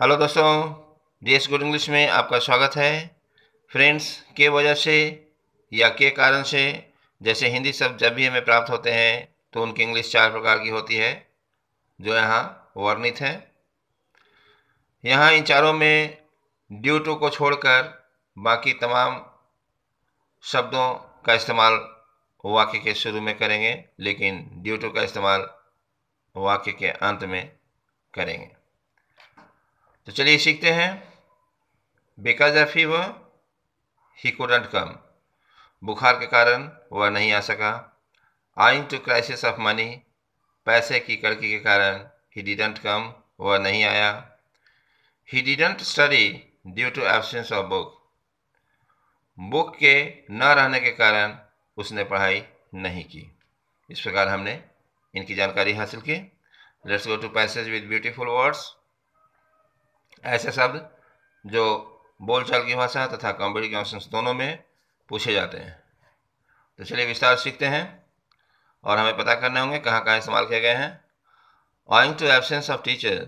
Hello दोस्तों DS good English में आपका स्वागत है। फ्रेंड्स, के वजह से या के कारण से, जैसे हिंदी शब्द जब भी हमें प्राप्त होते हैं तो उनकी इंग्लिश चार प्रकार की होती है, जो यहाँ वर्णित है। यहाँ इन चारों में ड्यू टू को छोड़कर बाकी तमाम शब्दों का इस्तेमाल वाक्य के शुरू में करेंगे, लेकिन ड्यू टू का इस्तेमाल वाक्य के अंत में करेंगे। तो चलिए सीखते हैं। Because of fever he couldn't come बुखार के कारण वह नहीं आ सका। Owing to crisis of money पैसे की कड़की के कारण ही डिडेंट कम वह नहीं आया। He didn't study due to absence of book book के न रहने के कारण उसने पढ़ाई नहीं की। इस प्रकार हमने इनकी जानकारी हासिल की। Let's go to passage with beautiful words ऐसे शब्द जो बोलचाल की भाषा तथा कॉमेडी के ऑप्शन दोनों में पूछे जाते हैं। तो चलिए विस्तार सीखते हैं और हमें पता करने होंगे कहाँ कहाँ इस्तेमाल किए गए हैं। Owing to absence of teacher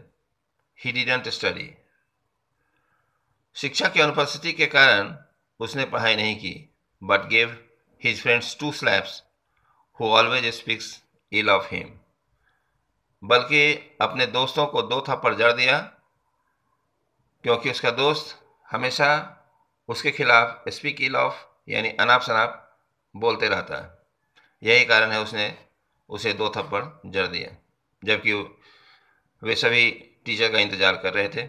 he didn't study शिक्षा की अनुपस्थिति के कारण उसने पढ़ाई नहीं की but gave his friends two slaps who always speaks ill of him बल्कि अपने दोस्तों को दो थप्पड़ जड़ दिया क्योंकि उसका दोस्त हमेशा उसके खिलाफ स्पीक इल ऑफ़ यानी अनाप शनाप बोलते रहता है। यही कारण है उसने उसे दो थप्पड़ जड़ दिया, जबकि वे सभी टीचर का इंतज़ार कर रहे थे।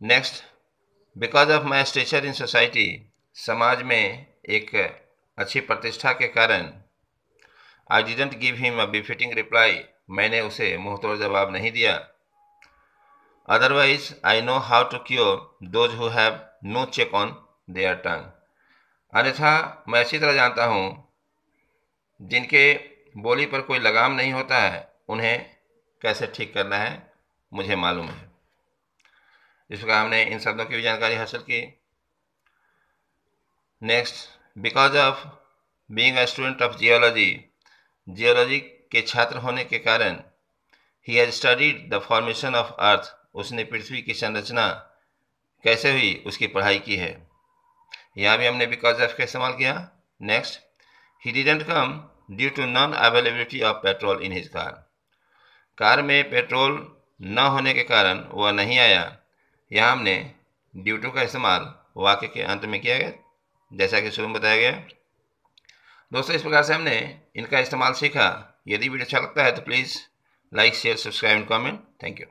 Next because of my stature in society समाज में एक अच्छी प्रतिष्ठा के कारण I didn't give him a befitting reply मैंने उसे मुँह तोड़ जवाब नहीं दिया। Otherwise, I know how to cure those who have no check on their tongue. अन्यथा मैं अच्छी तरह जानता हूँ जिनके बोली पर कोई लगाम नहीं होता है उन्हें कैसे ठीक करना है मुझे मालूम है। इस प्रकार हमने इन शब्दों की भी जानकारी हासिल की। Next because of being student of geology geology के छात्र होने के कारण he has studied the formation of earth उसने पृथ्वी की संरचना कैसे हुई, उसकी पढ़ाई की है। यहाँ भी हमने बिकॉज़ ऑफ़ का इस्तेमाल किया। Next he didn't come due to non availability of petrol in his car car में पेट्रोल न होने के कारण वह नहीं आया। यहाँ हमने ड्यू टू का इस्तेमाल वाक्य के अंत में किया गया, जैसा कि शुरू में बताया गया। दोस्तों, इस प्रकार से हमने इनका इस्तेमाल सीखा। यदि वीडियो अच्छा लगता है तो please like share subscribe and comment thank you